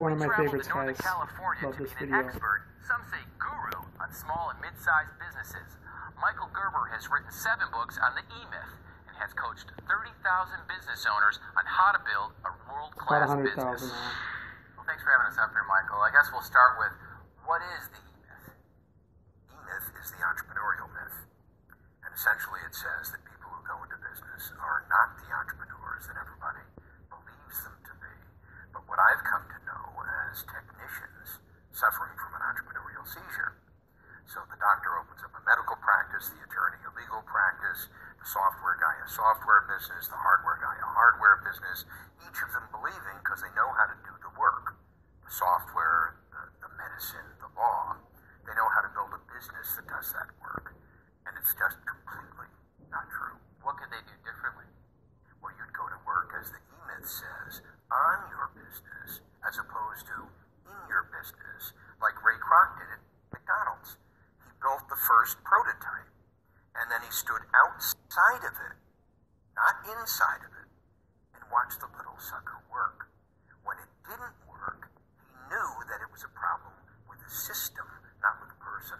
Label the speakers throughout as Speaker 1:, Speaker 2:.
Speaker 1: One of my favorites, guys.
Speaker 2: California
Speaker 1: Love
Speaker 2: to
Speaker 1: this video.
Speaker 2: expert, some say guru, on small and mid-sized businesses. Michael Gerber has written seven books on the E-Myth and has coached 30,000 business owners on how to build a world-class business. Well, thanks for having us up here, Michael. I guess we'll start with what is the E-Myth?
Speaker 3: E-myth is the entrepreneurial myth. And essentially it says that people who go into business are not the entrepreneurs that everybody believes them to be, but what I've come to know as technicians suffering from an entrepreneurial seizure. So the doctor opens up a medical practice, the attorney a legal practice, the software guy a software business, the hardware guy a hardware business, each of them believing because they know how to do the work. The software, the, the medicine, the law, they know how to build a business that does that work. And it's just completely not true.
Speaker 2: What could they do differently?
Speaker 3: Well, you'd go to work, as the E-Myth says, on your business, as opposed to in your business, like Ray Kroc did at McDonald's. He built the first prototype, and then he stood outside of it, not inside of it, and watched the little sucker work. When it didn't work, he knew that it was a problem with the system, not with the person.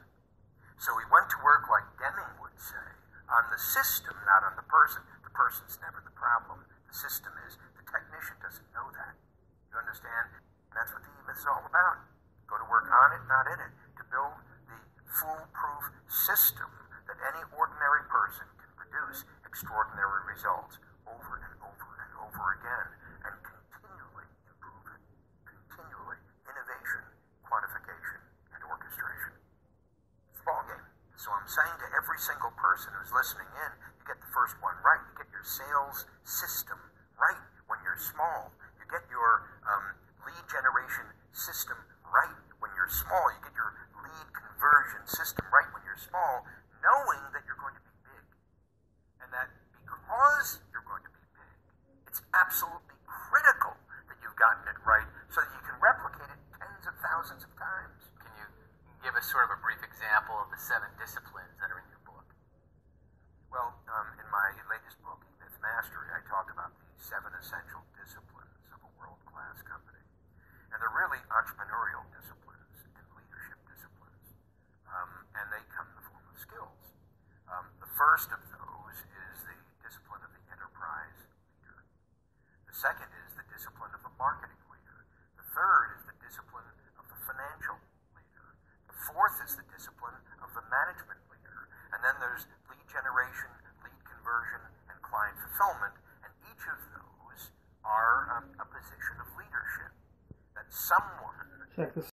Speaker 3: So he went to work like Deming would say, on the system, not on the person. The person's never the problem. The system is. The technician doesn't know that. You understand? That's what the is all about. Go to work on it, not in it. To build the foolproof system that any ordinary saying to every single person who's listening in, you get the first one right. You get your sales system right when you're small. You get your um, lead generation system right when you're small. You get your lead conversion system right when you're small, knowing that you're going to be big. And that because you're going to be big, it's absolutely critical that you've gotten it right so that you can replicate it tens of thousands of times.
Speaker 2: Give us sort of a brief example of the seven disciplines that are in your book?
Speaker 3: Well, um, in my latest book, Myth Mastery, I talk about the seven essential disciplines of a world class company. And they're really entrepreneurial disciplines and leadership disciplines. Um, and they come in the form of skills. Um, the first of those is the discipline of the enterprise leader. The second is the discipline of the marketing leader. The third is the discipline of the financial leader. The fourth is the discipline of the management leader. And then there's lead generation, lead conversion, and client fulfillment. And each of those are um, a position of leadership that someone
Speaker 1: Check this